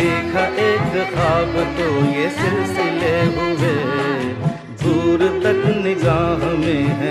देखा एक ख्वाब तो ये सिलसिले हुए दूर तक निगाह में है।